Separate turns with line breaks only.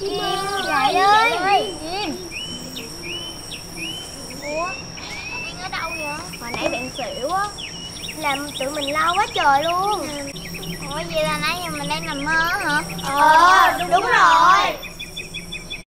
Kim Lại ơi. Kim Ủa Đang ở đâu vậy? Hồi nãy bạn xỉu á. Làm tụi mình lo quá trời luôn. Ừ.
Ủa vậy là nãy giờ mình đang nằm mơ hả?
Ờ đúng, đúng rồi. rồi.